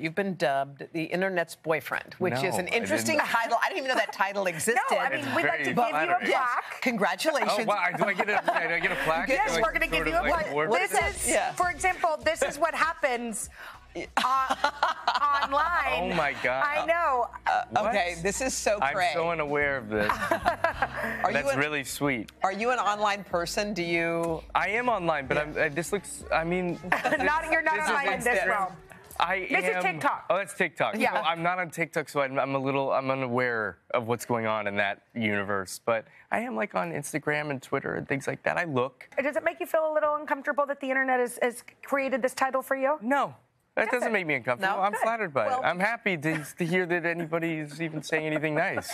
You've been dubbed the internet's boyfriend, which No, is an interesting didn't. title. I didn't even know that title existed. No, I mean, It's we'd like to give you a flattering. plaque. Congratulations. Oh, wow. Do I get a, do I get a plaque? Yes, we're going to give you a plaque. award? This is, Yeah. for example, this is what happens uh, online. Oh, my God. I know. What? Okay, this is so I'm so unaware of this. are, you That's an, really sweet. are you an online person? Do you? I am online, but I'm, uh, this looks. I mean, Not, you're not this online in this Instagram. realm. I This is TikTok. Oh, that's TikTok. Yeah. So I'm not on TikTok, so I'm, I'm a little. I'm unaware of what's going on in that universe. But I am like on Instagram and Twitter and things like that. I look. Does it make you feel a little uncomfortable that the internet has, has created this title for you? No. That Does doesn't make me uncomfortable. No? I'm Good. flattered by Well- it. I'm happy to, to hear that anybody's even saying anything nice.